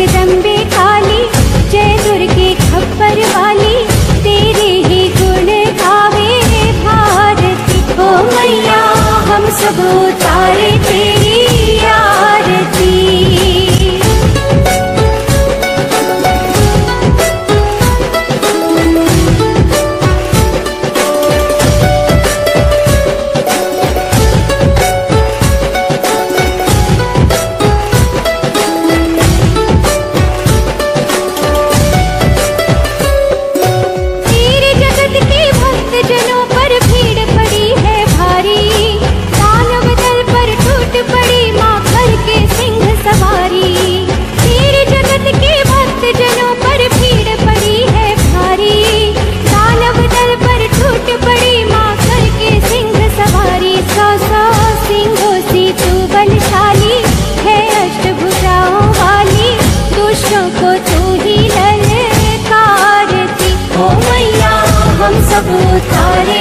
在身边。सब उतारे तेरी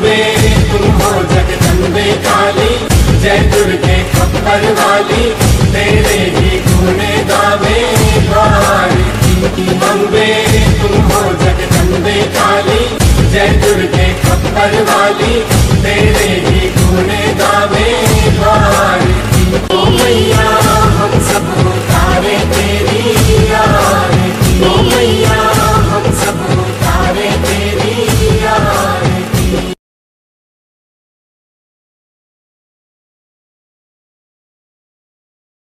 away.